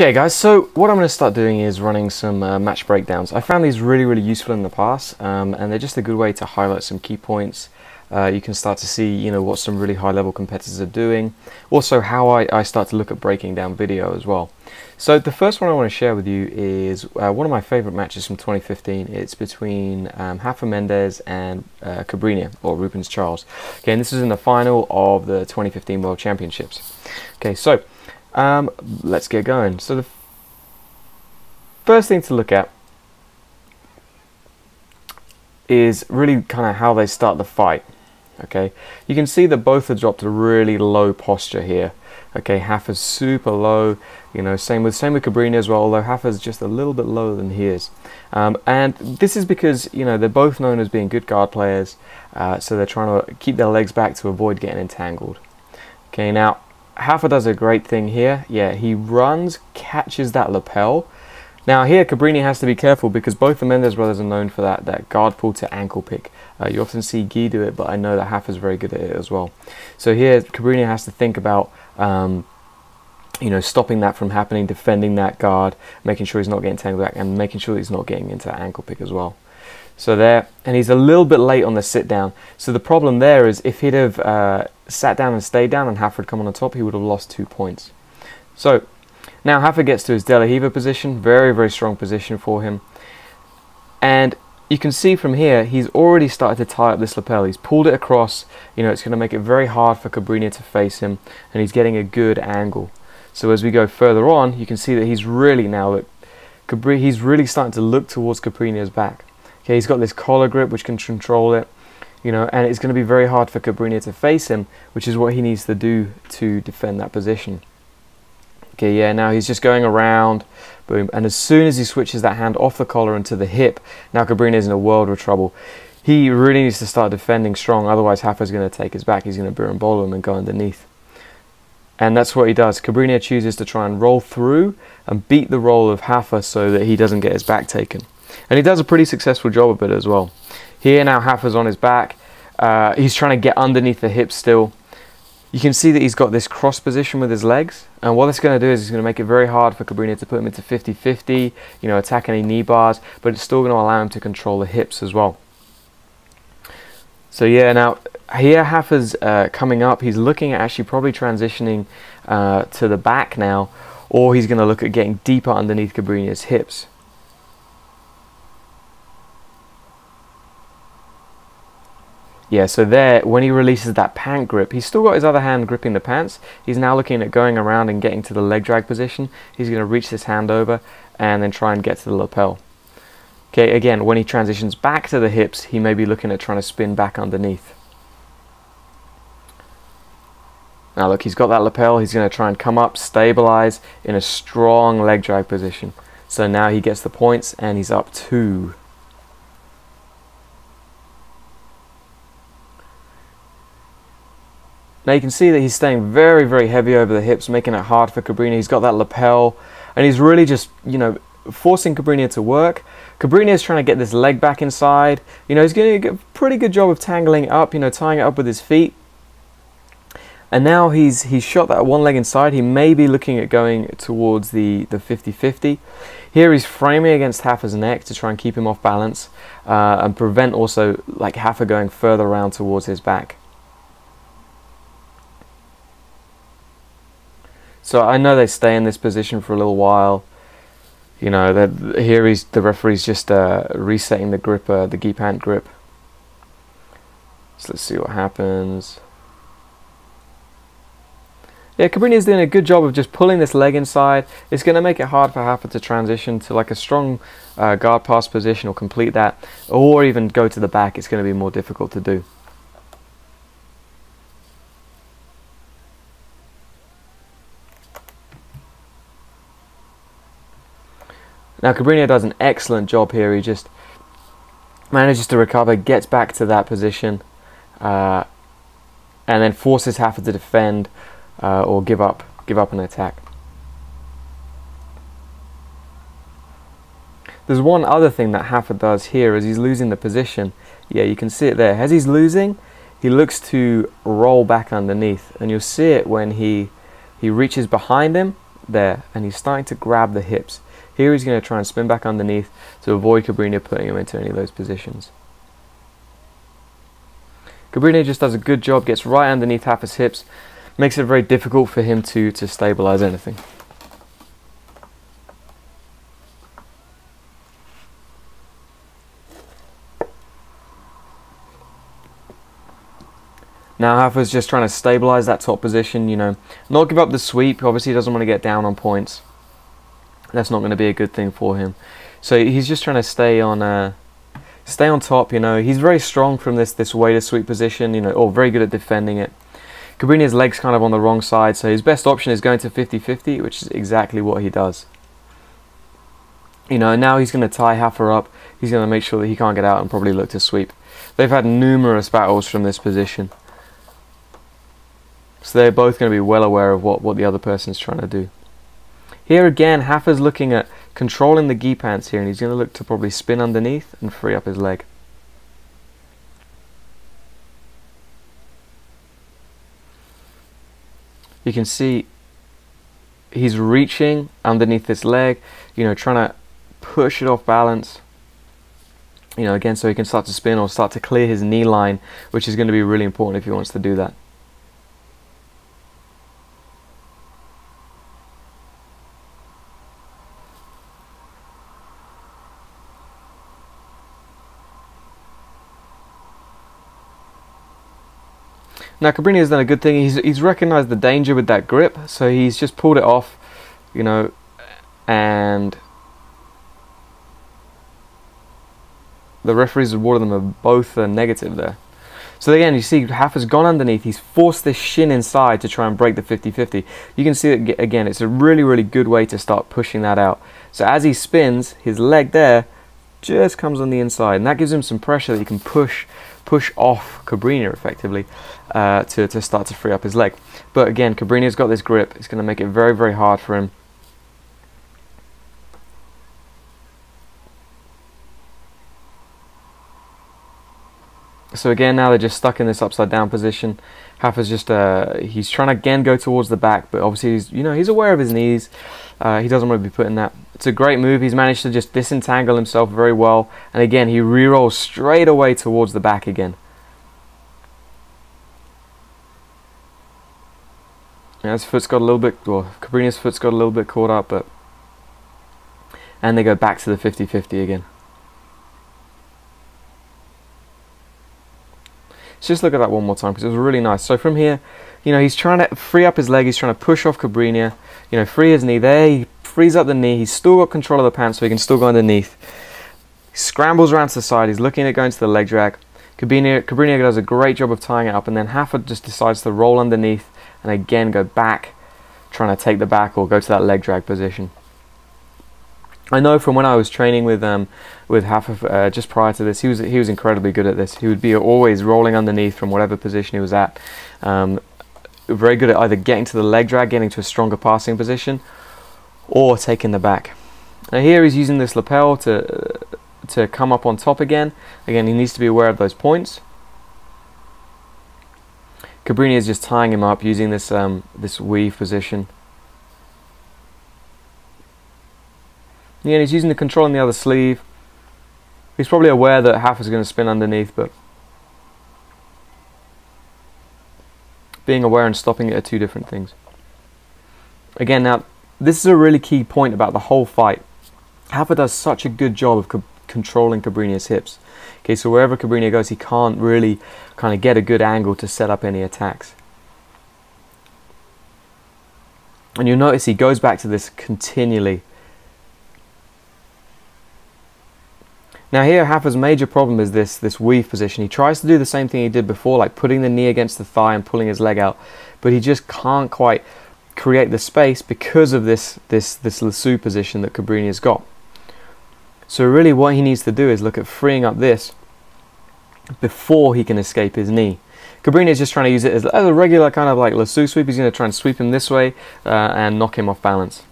Okay guys, so what I'm going to start doing is running some uh, match breakdowns. I found these really, really useful in the past, um, and they're just a good way to highlight some key points. Uh, you can start to see, you know, what some really high-level competitors are doing. Also, how I, I, start to look at breaking down video as well. So the first one I want to share with you is uh, one of my favorite matches from 2015. It's between um, Rafa Mendes and uh, Cobrinha, or Rubens Charles. Okay, and this is in the final of the 2015 World Championships. Okay, so um, let's get going. So the first thing to look at is really kind of how they start the fight. Okay, you can see that both have dropped a really low posture here. Okay, Rafa's super low. You know, same with same with Cobrinha as well. Although Rafa's just a little bit lower than he is, um, and this is because you know they're both known as being good guard players. Uh, so they're trying to keep their legs back to avoid getting entangled. Okay, now Rafa does a great thing here. Yeah, he runs, catches that lapel. Now here, Cobrinha has to be careful because both the Mendes brothers are known for that, that guard pull to ankle pick. Uh, you often see Gui do it, but I know that is very good at it as well. So here, Cobrinha has to think about, um, you know, stopping that from happening, defending that guard, making sure he's not getting tangled back, and making sure he's not getting into that ankle pick as well. So there, and he's a little bit late on the sit down. So the problem there is if he'd have uh, sat down and stayed down and had come on the top, he would have lost two points. So now Rafa gets to his De La Riva position, very, very strong position for him. And you can see from here, he's already started to tie up this lapel. He's pulled it across, you know, it's going to make it very hard for Cobrinha to face him, and he's getting a good angle. So as we go further on, you can see that he's really now, that Cabri he's really starting to look towards Cobrinha's back. Okay, he's got this collar grip which can control it, you know, and it's going to be very hard for Cobrinha to face him, which is what he needs to do to defend that position. Okay, yeah, now he's just going around, boom, and as soon as he switches that hand off the collar into the hip, now Cobrinha is in a world of trouble. He really needs to start defending strong, otherwise Rafa's going to take his back, he's going to berimbolo him and go underneath. And that's what he does. Cobrinha chooses to try and roll through and beat the roll of Rafa so that he doesn't get his back taken. And he does a pretty successful job of it as well. Here now Rafa's on his back. Uh, he's trying to get underneath the hips still. You can see that he's got this cross position with his legs. And what it's going to do is it's going to make it very hard for Cobrinha to put him into 50-50, you know, attack any knee bars, but it's still going to allow him to control the hips as well. So yeah, now here Rafa's uh, coming up. He's looking at actually probably transitioning uh, to the back now, or he's going to look at getting deeper underneath Cobrinha's hips. Yeah, so there, when he releases that pant grip, he's still got his other hand gripping the pants. He's now looking at going around and getting to the leg drag position. He's going to reach this hand over and then try and get to the lapel. Okay, again, when he transitions back to the hips, he may be looking at trying to spin back underneath. Now look, he's got that lapel. He's going to try and come up, stabilize in a strong leg drag position. So now he gets the points and he's up two. Now you can see that he's staying very, very heavy over the hips, making it hard for Cobrinha. He's got that lapel, and he's really just, you know, forcing Cobrinha to work. Cobrinha is trying to get this leg back inside. You know, he's doing a pretty good job of tangling up, you know, tying it up with his feet. And now he's he's shot that one leg inside. He may be looking at going towards the the 50-50. Here he's framing against Rafa's neck to try and keep him off balance uh, and prevent also like Rafa going further around towards his back. So I know they stay in this position for a little while. You know, here he's the referee's just uh, resetting the grip, uh, the gi pant grip. So let's see what happens. Yeah, Cobrinha is doing a good job of just pulling this leg inside. It's going to make it hard for Rafa to transition to like a strong uh, guard pass position or complete that, or even go to the back. It's going to be more difficult to do. Now Cobrinha does an excellent job here. He just manages to recover, gets back to that position, uh, and then forces Rafa to defend uh, or give up, give up an attack. There's one other thing that Rafa does here as he's losing the position. Yeah, you can see it there. As he's losing, he looks to roll back underneath, and you'll see it when he he reaches behind him there, and he's starting to grab the hips. Here he's going to try and spin back underneath to avoid Cobrinha putting him into any of those positions. Cobrinha just does a good job, gets right underneath Rafa's hips, makes it very difficult for him to, to stabilize anything. Now Rafa's just trying to stabilize that top position, you know, not give up the sweep. Obviously, he doesn't want to get down on points. That's not going to be a good thing for him. So he's just trying to stay on, uh, stay on top. You know, he's very strong from this this waiter sweep position. You know, or very good at defending it. Cobrinha's leg's kind of on the wrong side, so his best option is going to 50-50, which is exactly what he does. You know, now he's going to tie Rafa up. He's going to make sure that he can't get out and probably look to sweep. They've had numerous battles from this position. So they're both going to be well aware of what, what the other person is trying to do. Here again, Rafa's looking at controlling the gi pants here, and he's going to look to probably spin underneath and free up his leg. You can see he's reaching underneath this leg, you know, trying to push it off balance. You know, again, so he can start to spin or start to clear his knee line, which is going to be really important if he wants to do that. Now Cobrinha has done a good thing. He's he's recognised the danger with that grip, so he's just pulled it off, you know, and the referees awarded them both a negative there. So again, you see Rafa has gone underneath. He's forced this shin inside to try and break the 50-50. You can see it again. It's a really, really good way to start pushing that out. So as he spins, his leg there just comes on the inside, and that gives him some pressure that he can push push off Cobrinha effectively uh, to, to start to free up his leg. But again, Cobrinha's got this grip. It's going to make it very, very hard for him. So again, now they're just stuck in this upside down position. Rafa's just uh, he's trying to again go towards the back, but obviously he's you know he's aware of his knees. Uh, he doesn't want to be putting that. It's a great move. He's managed to just disentangle himself very well, and again he re-rolls straight away towards the back again. Yeah, his foot's got a little bit, well, Cobrinha's foot's got a little bit caught up, but and they go back to the 50-50 again. Let's just look at that one more time because it was really nice. So from here, you know, he's trying to free up his leg. He's trying to push off Cobrinha. You know, free his knee there. He frees up the knee. He's still got control of the pants, so he can still go underneath. He scrambles around to the side. He's looking at going to the leg drag. Cobrinha does a great job of tying it up, and then Rafa just decides to roll underneath and again go back, trying to take the back or go to that leg drag position. I know from when I was training with um, with Rafa uh, just prior to this, he was he was incredibly good at this. He would be always rolling underneath from whatever position he was at. Um, very good at either getting to the leg drag, getting to a stronger passing position, or taking the back. Now here he's using this lapel to uh, to come up on top again. Again, he needs to be aware of those points. Cobrinha is just tying him up using this um, this weave position. Yeah, he's using the control on the other sleeve. He's probably aware that Rafa is going to spin underneath, but being aware and stopping it are two different things. Again, now, this is a really key point about the whole fight. Rafa does such a good job of co controlling Cobrinha's hips. Okay, so wherever Cobrinha goes, he can't really kind of get a good angle to set up any attacks. And you'll notice he goes back to this continually. Now here Rafa's major problem is this, this weave position. He tries to do the same thing he did before, like putting the knee against the thigh and pulling his leg out, but he just can't quite create the space because of this, this, this lasso position that Cobrinha has got. So really what he needs to do is look at freeing up this before he can escape his knee. Cobrinha is just trying to use it as, as, a regular kind of like lasso sweep. He's going to try and sweep him this way uh, and knock him off balance.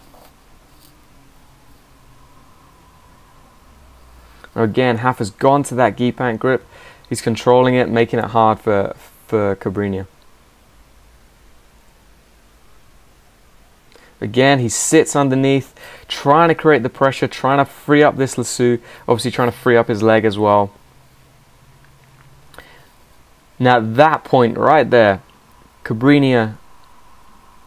Again, Rafa's gone to that gi pant grip. He's controlling it, making it hard for, for Cobrinha. Again, he sits underneath, trying to create the pressure, trying to free up this lasso, obviously trying to free up his leg as well. Now, at that point right there, Cobrinha,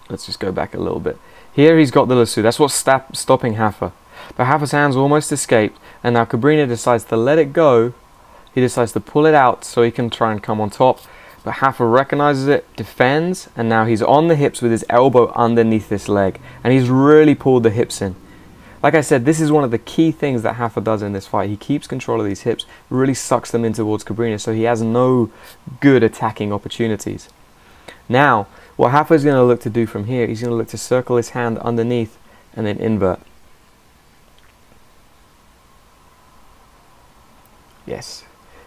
let's just go back a little bit. Here he's got the lasso, that's what's stopping Rafa. But Rafa's hands almost escaped, and now Cobrinha decides to let it go. He decides to pull it out so he can try and come on top but Rafa recognizes it, defends, and now he's on the hips with his elbow underneath this leg. And he's really pulled the hips in. Like I said, this is one of the key things that Rafa does in this fight. He keeps control of these hips, really sucks them in towards Cobrinha, so he has no good attacking opportunities. Now, what Rafa is going to look to do from here, he's going to look to circle his hand underneath and then invert. Yes.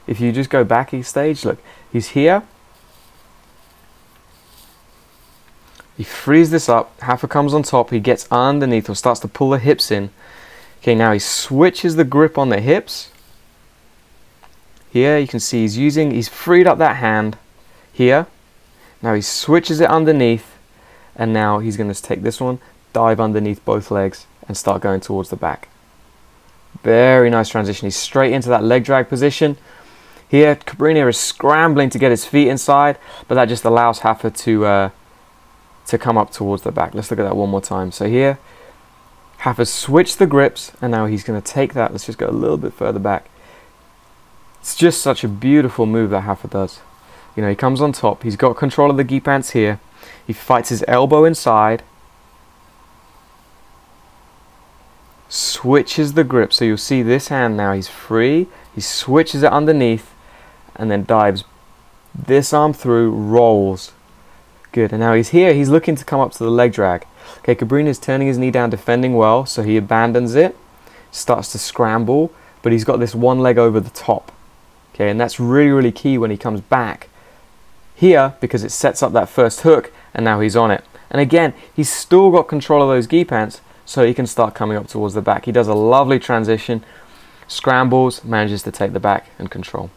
If you just go back a stage, look, he's here, He frees this up. Rafa comes on top. He gets underneath or starts to pull the hips in. Okay, now he switches the grip on the hips. Here you can see he's using, he's freed up that hand here. Now he switches it underneath and now he's going to take this one, dive underneath both legs and start going towards the back. Very nice transition. He's straight into that leg drag position. Here, Cobrinha is scrambling to get his feet inside, but that just allows Rafa to uh, to come up towards the back. Let's look at that one more time. So here, Rafa switched the grips, and now he's going to take that. Let's just go a little bit further back. It's just such a beautiful move that Rafa does. You know, he comes on top. He's got control of the gi pants here. He fights his elbow inside. Switches the grip. So you'll see this hand now. He's free. He switches it underneath and then dives this arm through, rolls, Good, and now he's here, he's looking to come up to the leg drag. Okay, Cobrinha is turning his knee down, defending well, so he abandons it, starts to scramble, but he's got this one leg over the top. Okay, and that's really, really key when he comes back here because it sets up that first hook, and now he's on it. And again, he's still got control of those gi pants, so he can start coming up towards the back. He does a lovely transition, scrambles, manages to take the back and control.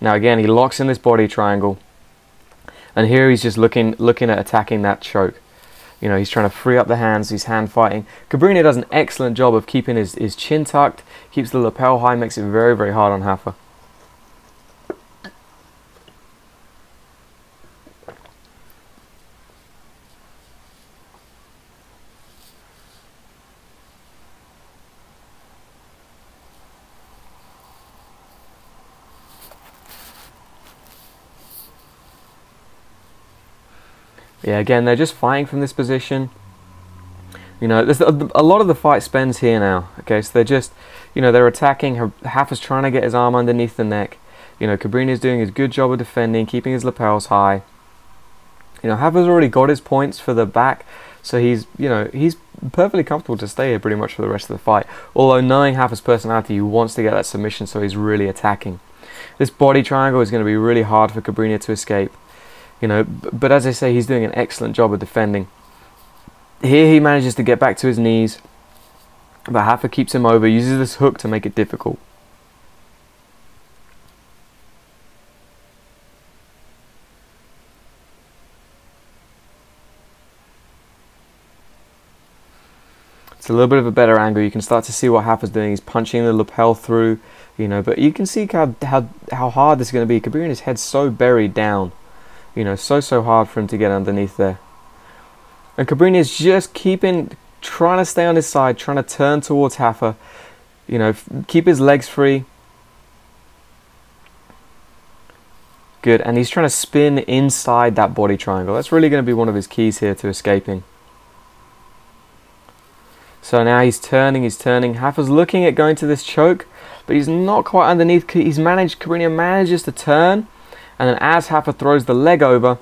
Now again, he locks in this body triangle, and here he's just looking looking at attacking that choke. You know, he's trying to free up the hands, he's hand fighting. Cobrinha does an excellent job of keeping his, his chin tucked, keeps the lapel high, makes it very, very hard on Rafa. Yeah, again, they're just fighting from this position. You know, a, lot of the fight spends here now. Okay, so they're just, you know, they're attacking. Rafa's trying to get his arm underneath the neck. You know, is doing his good job of defending, keeping his lapels high. You know, Rafa's already got his points for the back, so he's, you know, he's perfectly comfortable to stay here pretty much for the rest of the fight. Although knowing Rafa's personality, he wants to get that submission, so he's really attacking. This body triangle is going to be really hard for Cobrinha to escape. You know, but as I say, he's doing an excellent job of defending. Here he manages to get back to his knees, but Rafa keeps him over, uses this hook to make it difficult. It's a little bit of a better angle. You can start to see what Rafa's doing. He's punching the lapel through, you know, but you can see how how, how hard this is going to be. Cobrinha's head's so buried down you know, so, so hard for him to get underneath there. And Cobrinha is just keeping, trying to stay on his side, trying to turn towards Rafa, you know, keep his legs free. Good, and he's trying to spin inside that body triangle. That's really going to be one of his keys here to escaping. So now he's turning, he's turning. Rafa's looking at going to this choke, but he's not quite underneath. He's managed, Cobrinha manages to turn, and then as Rafa throws the leg over,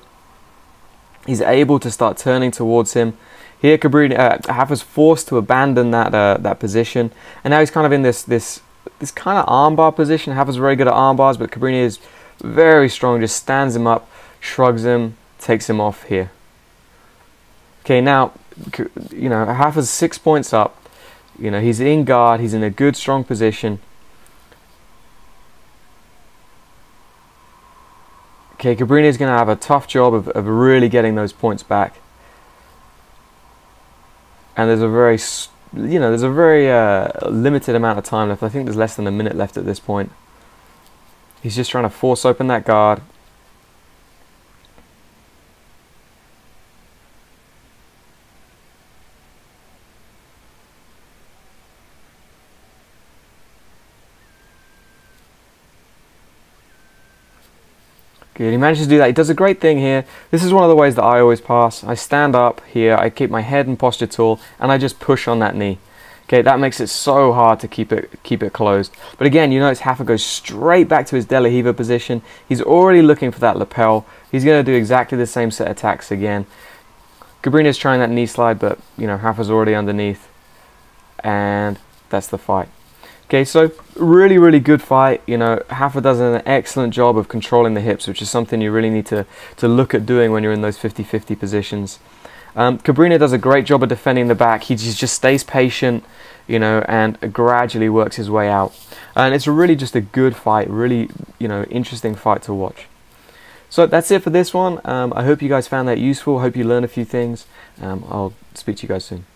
he's able to start turning towards him. Here, Cobrinha, uh, forced to abandon that uh, that position, and now he's kind of in this this this kind of armbar position. Rafa's very good at armbars, but Cobrinha is very strong. Just stands him up, shrugs him, takes him off here. Okay, now you know Rafa's six points up. You know he's in guard. He's in a good, strong position. Okay, Cobrinha is going to have a tough job of, of really getting those points back. And there's a very, you know, there's a very uh, limited amount of time left. I think there's less than a minute left at this point. He's just trying to force open that guard, Good, he manages to do that. He does a great thing here. This is one of the ways that I always pass. I stand up here, I keep my head and posture tall, and I just push on that knee. Okay, that makes it so hard to keep it keep it closed. But again, you notice Rafa goes straight back to his De La Riva position. He's already looking for that lapel. He's going to do exactly the same set of attacks again. Cobrinha's trying that knee slide, but you know Rafa's already underneath, and that's the fight. Okay, so really, really good fight. You know, Rafa does an excellent job of controlling the hips, which is something you really need to, to look at doing when you're in those 50-50 positions. Um, Cobrinha does a great job of defending the back. He just, just stays patient, you know, and gradually works his way out. And it's really just a good fight, really, you know, interesting fight to watch. So that's it for this one. Um, I hope you guys found that useful. Hope you learned a few things. Um, I'll speak to you guys soon.